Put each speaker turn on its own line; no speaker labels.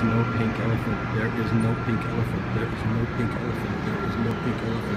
is no pink elephant. There is no pink elephant. There is no pink elephant. There is no pink elephant.